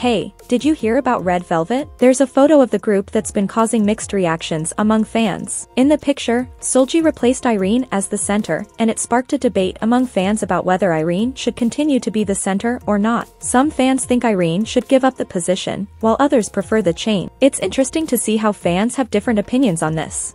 Hey, did you hear about Red Velvet? There's a photo of the group that's been causing mixed reactions among fans. In the picture, Seulgi replaced Irene as the center, and it sparked a debate among fans about whether Irene should continue to be the center or not. Some fans think Irene should give up the position, while others prefer the chain. It's interesting to see how fans have different opinions on this.